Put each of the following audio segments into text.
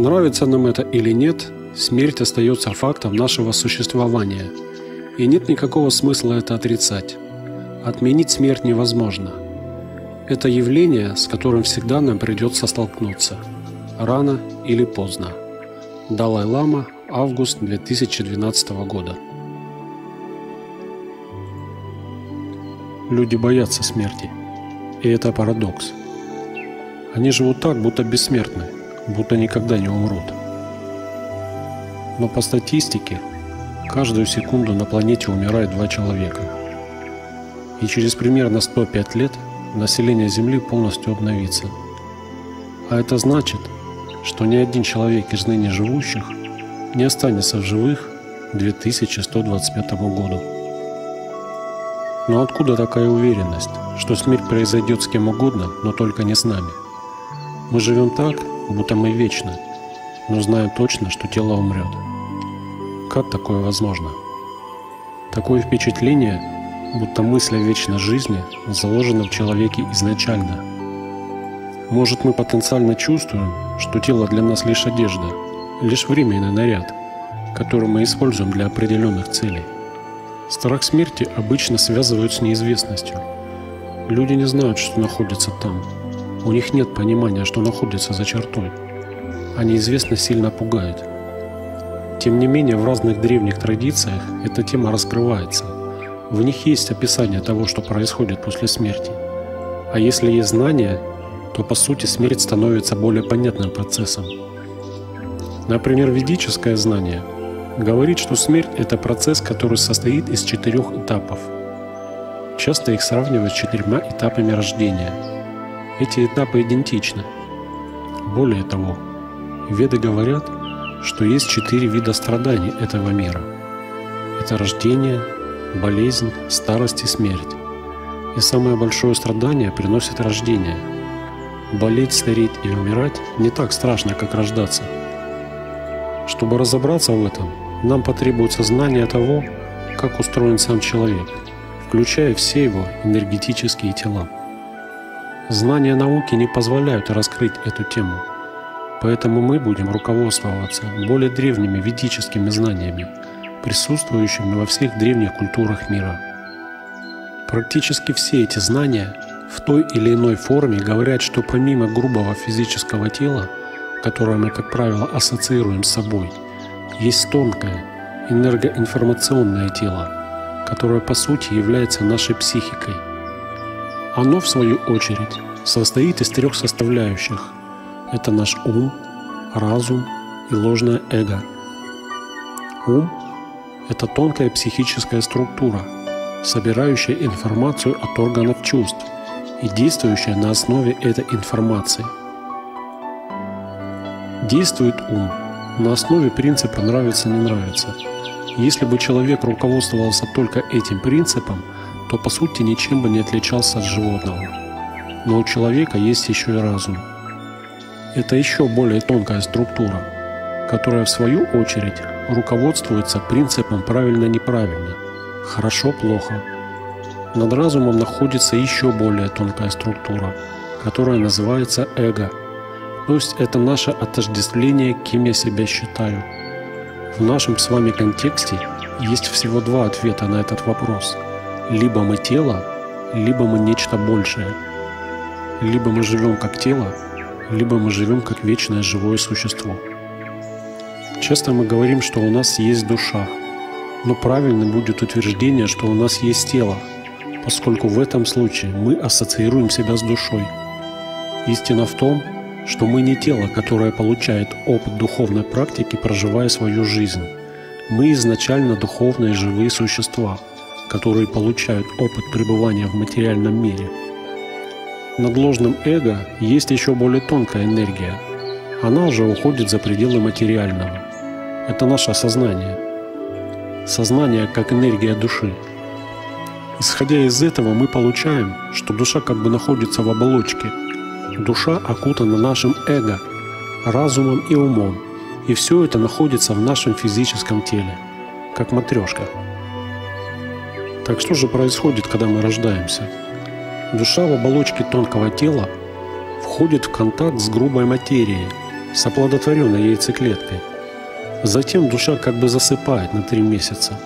Нравится нам это или нет, смерть остается фактом нашего существования, и нет никакого смысла это отрицать. Отменить смерть невозможно. Это явление, с которым всегда нам придется столкнуться, рано или поздно. Далай-Лама, август 2012 года. Люди боятся смерти, и это парадокс. Они живут так, будто бессмертны, будто никогда не умрут. Но по статистике, каждую секунду на планете умирает два человека. И через примерно 105 лет население Земли полностью обновится. А это значит, что ни один человек из ныне живущих не останется в живых к 2125 году. Но откуда такая уверенность, что смерть произойдет с кем угодно, но только не с нами? Мы живем так, будто мы вечны, но знаем точно, что тело умрет. Как такое возможно? Такое впечатление, будто мысль о вечной жизни заложена в человеке изначально. Может, мы потенциально чувствуем, что тело для нас лишь одежда, лишь временный наряд, который мы используем для определенных целей. Страх смерти обычно связывают с неизвестностью. Люди не знают, что находится там. У них нет понимания, что находится за чертой а неизвестность сильно пугает. Тем не менее, в разных древних традициях эта тема раскрывается. В них есть описание того, что происходит после смерти. А если есть знания, то по сути смерть становится более понятным процессом. Например, ведическое знание говорит, что смерть – это процесс, который состоит из четырех этапов. Часто их сравнивают с четырьмя этапами рождения. Эти этапы идентичны. Более того, Веды говорят, что есть четыре вида страданий этого мира. Это рождение, болезнь, старость и смерть. И самое большое страдание приносит рождение. Болеть, стареть и умирать не так страшно, как рождаться. Чтобы разобраться в этом, нам потребуется знание того, как устроен сам человек, включая все его энергетические тела. Знания науки не позволяют раскрыть эту тему – Поэтому мы будем руководствоваться более древними ведическими знаниями, присутствующими во всех древних культурах мира. Практически все эти знания в той или иной форме говорят, что помимо грубого физического тела, которое мы, как правило, ассоциируем с собой, есть тонкое энергоинформационное тело, которое по сути является нашей психикой. Оно, в свою очередь, состоит из трех составляющих – это наш ум, разум и ложное эго. Ум – это тонкая психическая структура, собирающая информацию от органов чувств и действующая на основе этой информации. Действует ум на основе принципа «нравится-не нравится». Если бы человек руководствовался только этим принципом, то по сути ничем бы не отличался от животного. Но у человека есть еще и разум – это еще более тонкая структура, которая в свою очередь руководствуется принципом правильно-неправильно, хорошо-плохо. Над разумом находится еще более тонкая структура, которая называется эго. То есть это наше отождествление, кем я себя считаю. В нашем с вами контексте есть всего два ответа на этот вопрос. Либо мы тело, либо мы нечто большее. Либо мы живем как тело, либо мы живем как вечное живое существо. Часто мы говорим, что у нас есть душа, но правильным будет утверждение, что у нас есть тело, поскольку в этом случае мы ассоциируем себя с душой. Истина в том, что мы не тело, которое получает опыт духовной практики, проживая свою жизнь. Мы изначально духовные живые существа, которые получают опыт пребывания в материальном мире – над ложным эго есть еще более тонкая энергия. Она уже уходит за пределы материального. Это наше сознание. Сознание как энергия души. Исходя из этого мы получаем, что душа как бы находится в оболочке. Душа окутана нашим эго, разумом и умом. И все это находится в нашем физическом теле, как матрешка. Так что же происходит, когда мы рождаемся? Душа в оболочке тонкого тела входит в контакт с грубой материей, с оплодотворенной яйцеклеткой. Затем душа как бы засыпает на три месяца,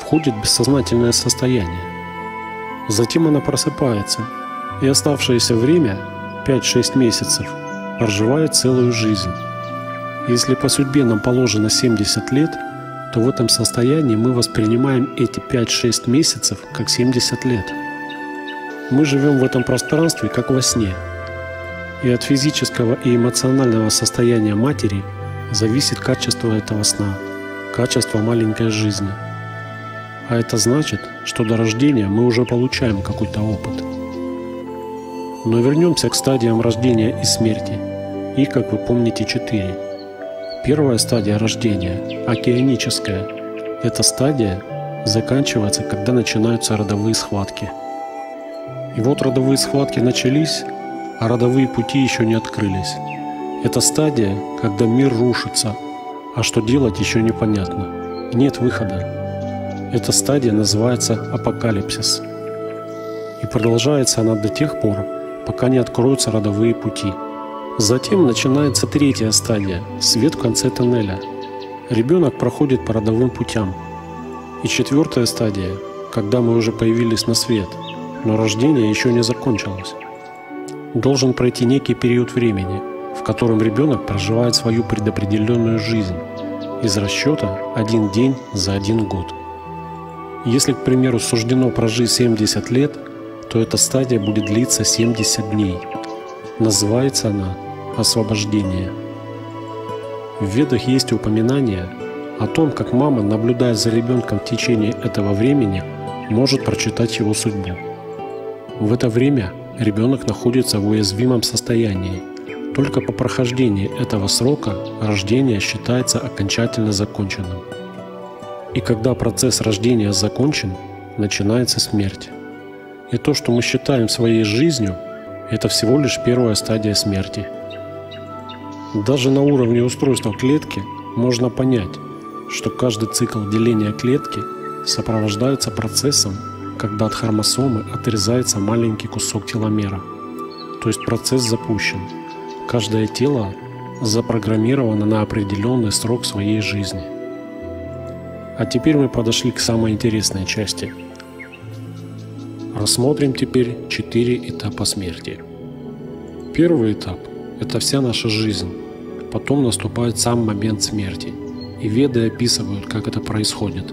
входит в бессознательное состояние. Затем она просыпается, и оставшееся время, 5-6 месяцев, проживает целую жизнь. Если по судьбе нам положено 70 лет, то в этом состоянии мы воспринимаем эти 5-6 месяцев как 70 лет. Мы живем в этом пространстве как во сне. И от физического и эмоционального состояния матери зависит качество этого сна, качество маленькой жизни. А это значит, что до рождения мы уже получаем какой-то опыт. Но вернемся к стадиям рождения и смерти. Их, как вы помните, четыре. Первая стадия рождения, океаническая, эта стадия заканчивается, когда начинаются родовые схватки. И вот родовые схватки начались, а родовые пути еще не открылись. Это стадия, когда мир рушится, а что делать еще непонятно. Нет выхода. Эта стадия называется апокалипсис. И продолжается она до тех пор, пока не откроются родовые пути. Затем начинается третья стадия – свет в конце тоннеля. Ребенок проходит по родовым путям. И четвертая стадия – когда мы уже появились на свет, но рождение еще не закончилось. Должен пройти некий период времени, в котором ребенок проживает свою предопределенную жизнь из расчета один день за один год. Если, к примеру, суждено прожить 70 лет – то эта стадия будет длиться 70 дней. Называется она освобождение. В Ведах есть упоминание о том, как мама, наблюдая за ребенком в течение этого времени, может прочитать его судьбу. В это время ребенок находится в уязвимом состоянии. Только по прохождении этого срока рождение считается окончательно законченным. И когда процесс рождения закончен, начинается смерть. И то, что мы считаем своей жизнью, это всего лишь первая стадия смерти. Даже на уровне устройства клетки можно понять, что каждый цикл деления клетки сопровождается процессом, когда от хромосомы отрезается маленький кусок теломера. То есть процесс запущен. Каждое тело запрограммировано на определенный срок своей жизни. А теперь мы подошли к самой интересной части – Рассмотрим теперь четыре этапа смерти. Первый этап – это вся наша жизнь. Потом наступает сам момент смерти. И веды описывают, как это происходит.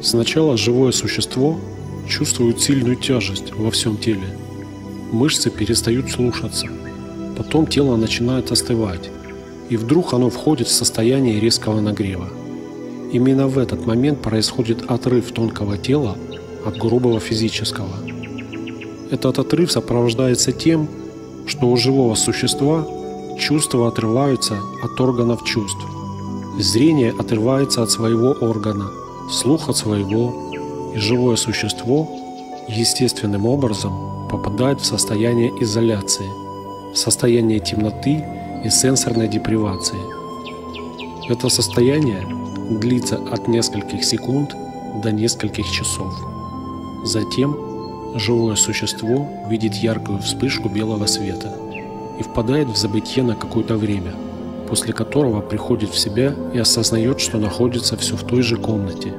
Сначала живое существо чувствует сильную тяжесть во всем теле. Мышцы перестают слушаться. Потом тело начинает остывать. И вдруг оно входит в состояние резкого нагрева. Именно в этот момент происходит отрыв тонкого тела от грубого физического. Этот отрыв сопровождается тем, что у живого существа чувства отрываются от органов чувств. Зрение отрывается от своего органа, слух от своего, и живое существо естественным образом попадает в состояние изоляции, в состояние темноты и сенсорной депривации. Это состояние длится от нескольких секунд до нескольких часов. Затем живое существо видит яркую вспышку белого света и впадает в забытье на какое-то время, после которого приходит в себя и осознает, что находится все в той же комнате.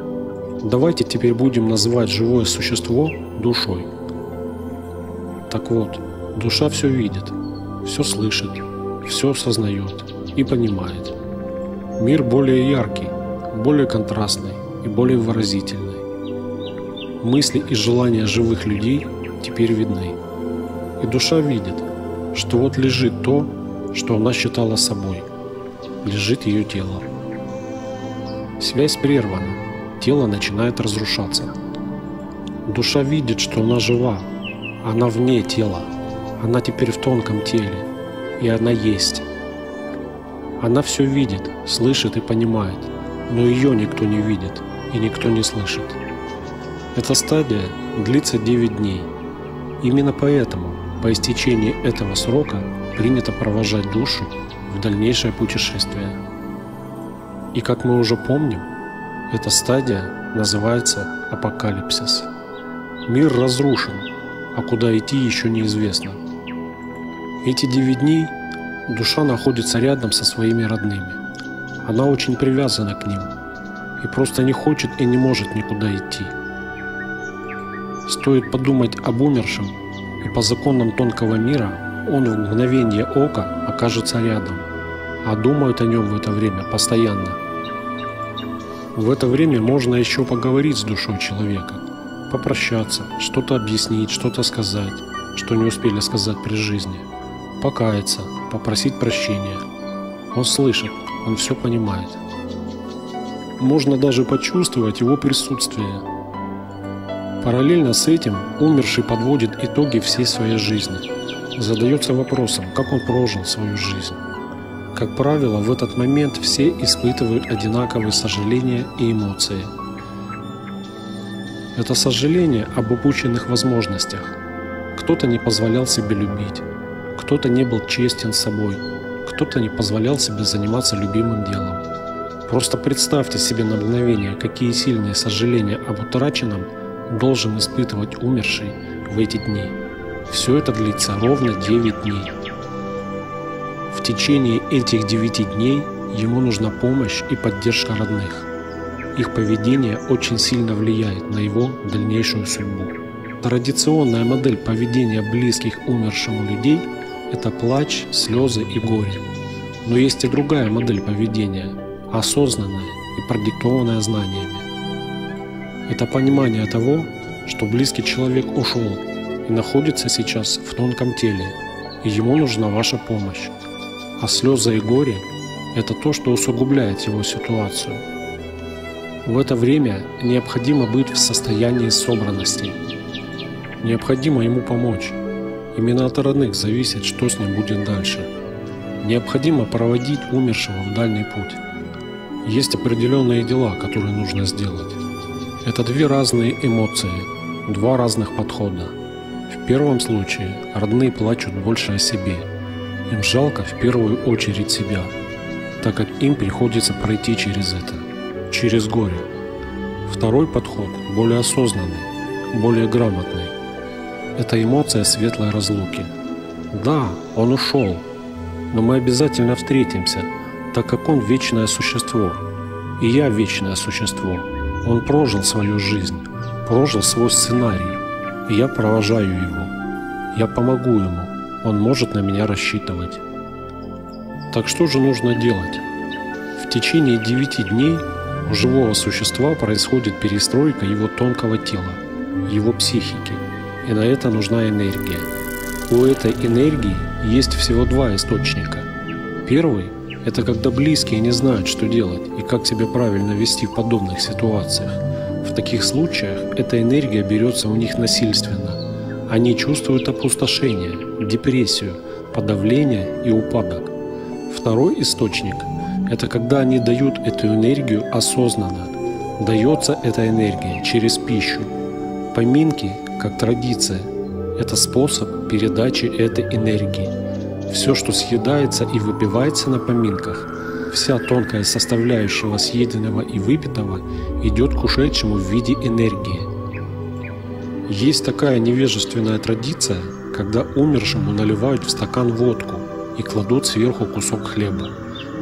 Давайте теперь будем называть живое существо душой. Так вот, душа все видит, все слышит, все осознает и понимает. Мир более яркий, более контрастный и более выразительный мысли и желания живых людей теперь видны. И душа видит, что вот лежит то, что она считала собой. Лежит ее тело. Связь прервана, тело начинает разрушаться. Душа видит, что она жива, она вне тела, она теперь в тонком теле, и она есть. Она все видит, слышит и понимает, но ее никто не видит и никто не слышит. Эта стадия длится 9 дней. Именно поэтому по истечении этого срока принято провожать душу в дальнейшее путешествие. И как мы уже помним, эта стадия называется апокалипсис. Мир разрушен, а куда идти еще неизвестно. Эти 9 дней Душа находится рядом со своими родными. Она очень привязана к ним и просто не хочет и не может никуда идти. Стоит подумать об умершем, и по законам тонкого мира он в мгновение ока окажется рядом, а думают о нем в это время постоянно. В это время можно еще поговорить с душой человека, попрощаться, что-то объяснить, что-то сказать, что не успели сказать при жизни, покаяться, попросить прощения. Он слышит, он все понимает. Можно даже почувствовать его присутствие. Параллельно с этим умерший подводит итоги всей своей жизни. Задается вопросом, как он прожил свою жизнь. Как правило, в этот момент все испытывают одинаковые сожаления и эмоции. Это сожаление об упущенных возможностях. Кто-то не позволял себе любить, кто-то не был честен с собой, кто-то не позволял себе заниматься любимым делом. Просто представьте себе на мгновение, какие сильные сожаления об утраченном должен испытывать умерший в эти дни. Все это длится ровно 9 дней. В течение этих 9 дней ему нужна помощь и поддержка родных. Их поведение очень сильно влияет на его дальнейшую судьбу. Традиционная модель поведения близких умершему людей это плач, слезы и горе. Но есть и другая модель поведения, осознанная и продиктованная знаниями. Это понимание того, что близкий человек ушел и находится сейчас в тонком теле, и ему нужна ваша помощь. А слезы и горе – это то, что усугубляет его ситуацию. В это время необходимо быть в состоянии собранности. Необходимо ему помочь, Именно от родных зависит, что с ним будет дальше. Необходимо проводить умершего в дальний путь. Есть определенные дела, которые нужно сделать. Это две разные эмоции, два разных подхода. В первом случае родные плачут больше о себе. Им жалко в первую очередь себя, так как им приходится пройти через это, через горе. Второй подход более осознанный, более грамотный. Это эмоция светлой разлуки. Да, он ушел, но мы обязательно встретимся, так как он вечное существо. И я вечное существо. Он прожил свою жизнь, прожил свой сценарий, и я провожаю его. Я помогу ему, он может на меня рассчитывать. Так что же нужно делать? В течение девяти дней у живого существа происходит перестройка его тонкого тела, его психики – и на это нужна энергия. У этой энергии есть всего два источника. Первый – это когда близкие не знают, что делать и как себя правильно вести в подобных ситуациях. В таких случаях эта энергия берется у них насильственно. Они чувствуют опустошение, депрессию, подавление и упадок. Второй источник – это когда они дают эту энергию осознанно. Дается эта энергия через пищу. Поминки как традиция. Это способ передачи этой энергии. Все, что съедается и выпивается на поминках, вся тонкая составляющая съеденного и выпитого идет к ушедшему в виде энергии. Есть такая невежественная традиция, когда умершему наливают в стакан водку и кладут сверху кусок хлеба.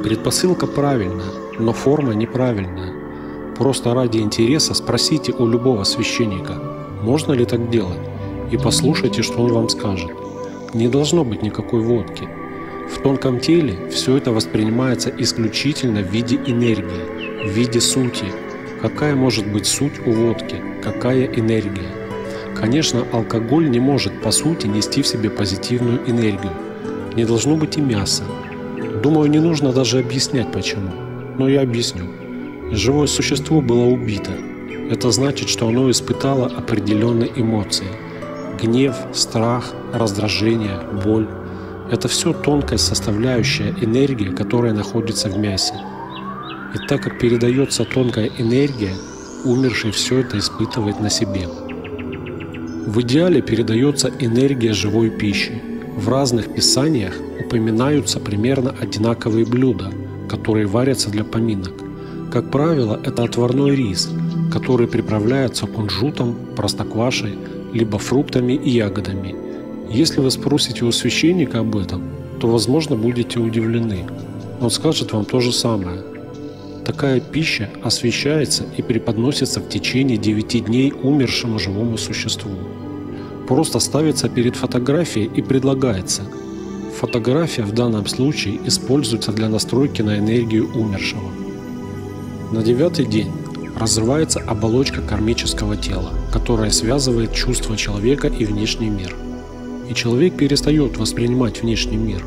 Предпосылка правильная, но форма неправильная. Просто ради интереса спросите у любого священника – можно ли так делать, и послушайте, что он вам скажет. Не должно быть никакой водки. В тонком теле все это воспринимается исключительно в виде энергии, в виде сути. Какая может быть суть у водки, какая энергия? Конечно, алкоголь не может по сути нести в себе позитивную энергию. Не должно быть и мяса. Думаю, не нужно даже объяснять почему. Но я объясню. Живое существо было убито, это значит, что оно испытало определенные эмоции. Гнев, страх, раздражение, боль. Это все тонкая составляющая энергии, которая находится в мясе. И так как передается тонкая энергия, умерший все это испытывает на себе. В идеале передается энергия живой пищи. В разных писаниях упоминаются примерно одинаковые блюда, которые варятся для поминок. Как правило, это отварной рис – которые приправляются кунжутом, простоквашей, либо фруктами и ягодами. Если вы спросите у священника об этом, то, возможно, будете удивлены. Он скажет вам то же самое. Такая пища освещается и преподносится в течение 9 дней умершему живому существу. Просто ставится перед фотографией и предлагается. Фотография в данном случае используется для настройки на энергию умершего. На девятый день разрывается оболочка кармического тела, которая связывает чувства человека и внешний мир. И человек перестает воспринимать внешний мир.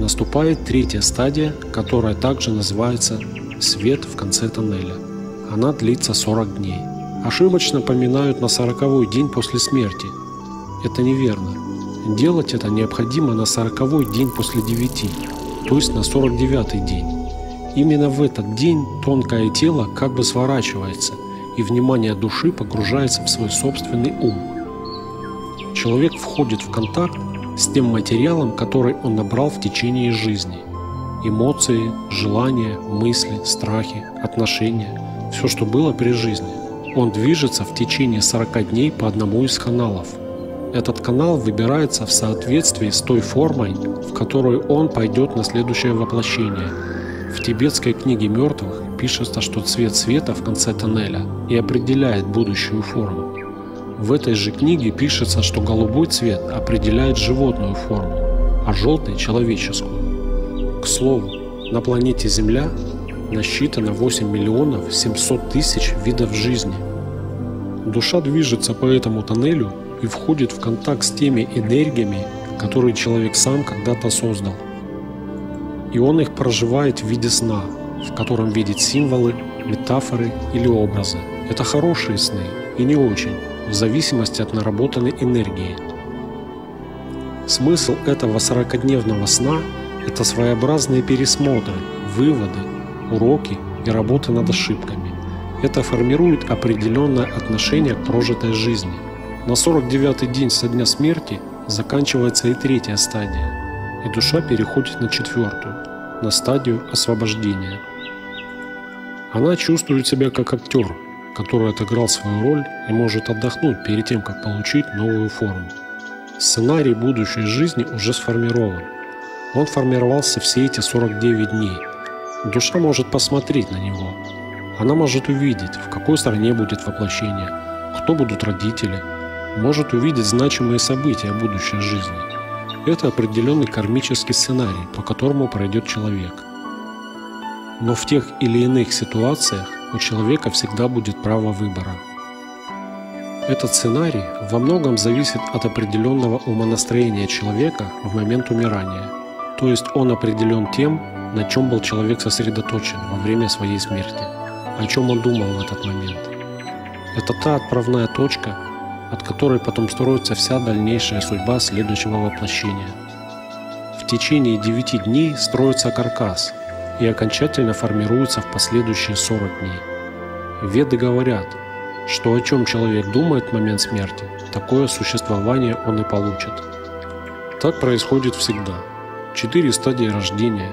Наступает третья стадия, которая также называется «свет в конце тоннеля». Она длится 40 дней. Ошибочно поминают на 40 день после смерти. Это неверно. Делать это необходимо на 40 день после 9, то есть на 49 день. Именно в этот день тонкое тело как бы сворачивается, и внимание души погружается в свой собственный ум. Человек входит в контакт с тем материалом, который он набрал в течение жизни. Эмоции, желания, мысли, страхи, отношения – все, что было при жизни. Он движется в течение 40 дней по одному из каналов. Этот канал выбирается в соответствии с той формой, в которой он пойдет на следующее воплощение – в тибетской книге мертвых пишется, что цвет света в конце тоннеля и определяет будущую форму. В этой же книге пишется, что голубой цвет определяет животную форму, а желтый – человеческую. К слову, на планете Земля насчитано 8 миллионов 700 тысяч видов жизни. Душа движется по этому тоннелю и входит в контакт с теми энергиями, которые человек сам когда-то создал и он их проживает в виде сна, в котором видит символы, метафоры или образы. Это хорошие сны и не очень, в зависимости от наработанной энергии. Смысл этого 40-дневного сна – это своеобразные пересмотры, выводы, уроки и работа над ошибками. Это формирует определенное отношение к прожитой жизни. На 49-й день со дня смерти заканчивается и третья стадия – и душа переходит на четвертую, на стадию освобождения. Она чувствует себя как актер, который отыграл свою роль и может отдохнуть перед тем, как получить новую форму. Сценарий будущей жизни уже сформирован. Он формировался все эти 49 дней. Душа может посмотреть на него. Она может увидеть, в какой стране будет воплощение, кто будут родители, может увидеть значимые события будущей жизни. Это определенный кармический сценарий, по которому пройдет человек. Но в тех или иных ситуациях у человека всегда будет право выбора. Этот сценарий во многом зависит от определенного умонастроения человека в момент умирания, то есть он определен тем, на чем был человек сосредоточен во время своей смерти, о чем он думал в этот момент. Это та отправная точка, от которой потом строится вся дальнейшая судьба следующего воплощения. В течение 9 дней строится каркас и окончательно формируется в последующие 40 дней. Веды говорят, что о чем человек думает в момент смерти, такое существование он и получит. Так происходит всегда. Четыре стадии рождения,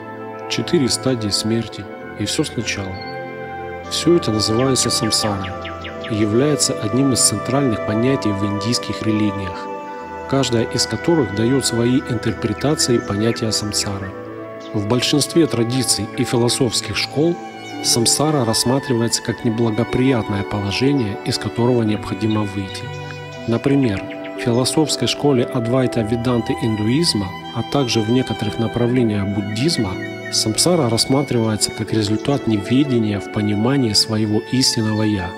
четыре стадии смерти и все сначала. Все это называется самсарой является одним из центральных понятий в индийских религиях, каждая из которых дает свои интерпретации понятия самсары. В большинстве традиций и философских школ самсара рассматривается как неблагоприятное положение, из которого необходимо выйти. Например, в философской школе Адвайта Веданты индуизма, а также в некоторых направлениях буддизма, самсара рассматривается как результат неведения в понимании своего истинного «я»,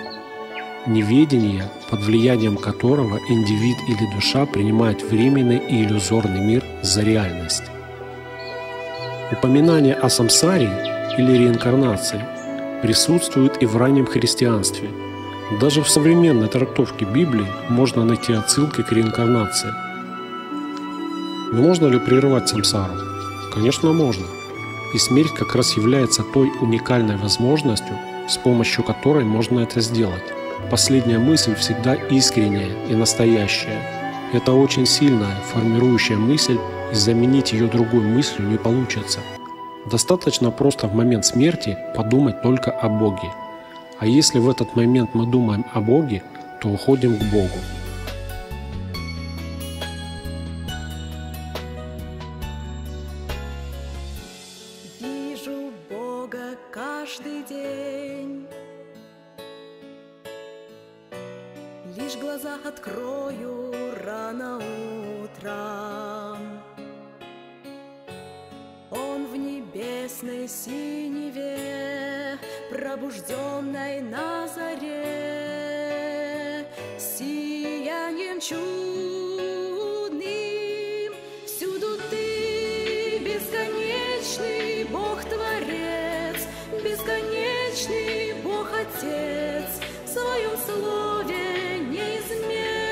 неведение, под влиянием которого индивид или душа принимает временный и иллюзорный мир за реальность. Упоминание о самсаре или реинкарнации присутствует и в раннем христианстве. Даже в современной трактовке Библии можно найти отсылки к реинкарнации. Но можно ли прерывать самсару? Конечно, можно. И смерть как раз является той уникальной возможностью, с помощью которой можно это сделать. Последняя мысль всегда искренняя и настоящая. Это очень сильная, формирующая мысль, и заменить ее другой мыслью не получится. Достаточно просто в момент смерти подумать только о Боге. А если в этот момент мы думаем о Боге, то уходим к Богу. Небесной синеве, пробужденной на заре, сиянием чудным. Всюду ты, бесконечный Бог-творец, бесконечный Бог-отец, в своем слове неизменный.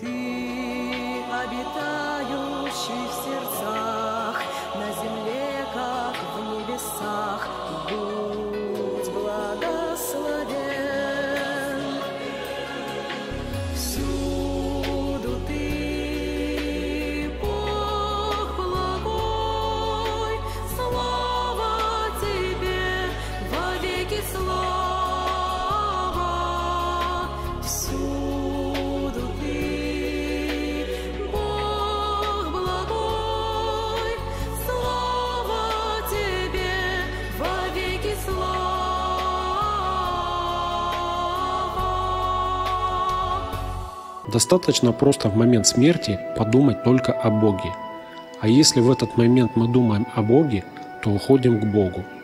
Ты обитающий в сердцах, Достаточно просто в момент смерти подумать только о Боге. А если в этот момент мы думаем о Боге, то уходим к Богу –